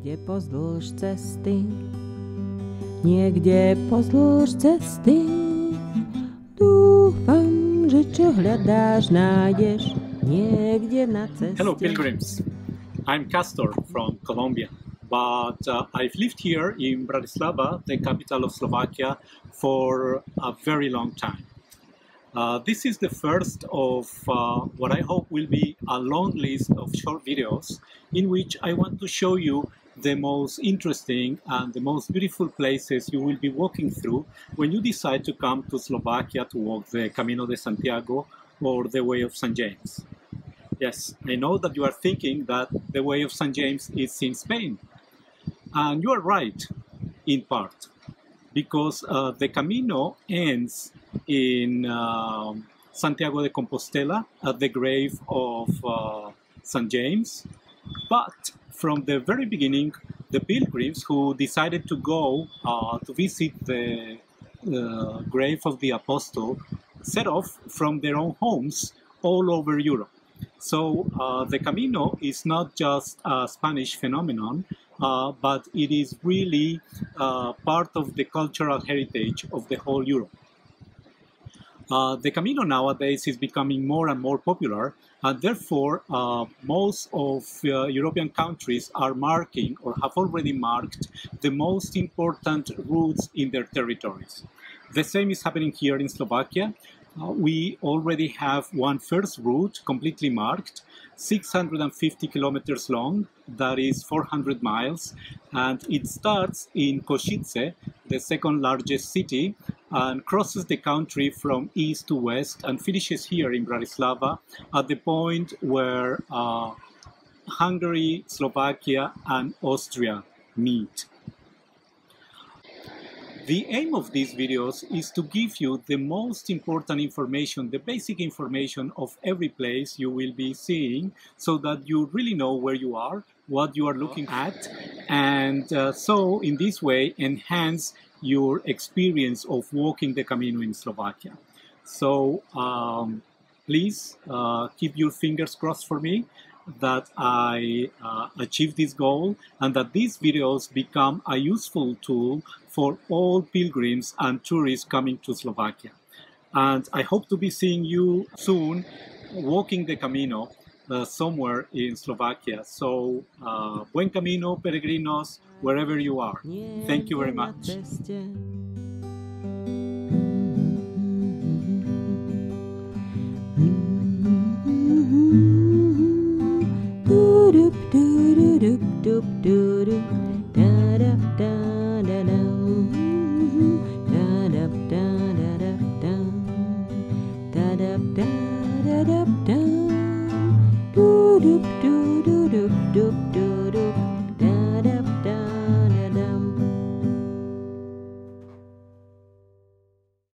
Niekde pozdĺž cesty, niekde pozdĺž cesty, dúfam, že čo hľadáš, nájdeš niekde na ceste. Hello, pilgrims. I'm Cástor from Colombia, but uh, I've lived here in Bratislava, the capital of Slovakia, for a very long time. Uh, this is the first of uh, what I hope will be a long list of short videos in which I want to show you the most interesting and the most beautiful places you will be walking through when you decide to come to Slovakia to walk the Camino de Santiago or the Way of St. James. Yes, I know that you are thinking that the Way of St. James is in Spain. And you are right, in part, because uh, the Camino ends in uh, Santiago de Compostela at the grave of uh, St. James. But from the very beginning, the pilgrims who decided to go uh, to visit the uh, grave of the apostle set off from their own homes all over Europe. So uh, the Camino is not just a Spanish phenomenon, uh, but it is really uh, part of the cultural heritage of the whole Europe. Uh, the Camino nowadays is becoming more and more popular, and therefore uh, most of uh, European countries are marking or have already marked the most important routes in their territories. The same is happening here in Slovakia. Uh, we already have one first route completely marked, 650 kilometers long, that is 400 miles, and it starts in Košice, the second largest city, and crosses the country from east to west and finishes here in Bratislava at the point where uh, Hungary, Slovakia, and Austria meet. The aim of these videos is to give you the most important information, the basic information of every place you will be seeing so that you really know where you are, what you are looking at, and uh, so in this way enhance your experience of walking the Camino in Slovakia. So um, please uh, keep your fingers crossed for me that I uh, achieve this goal and that these videos become a useful tool for all pilgrims and tourists coming to Slovakia. And I hope to be seeing you soon walking the Camino uh, somewhere in Slovakia. So, uh, buen camino, peregrinos, wherever you are. Thank you very much. Doop doop doop doop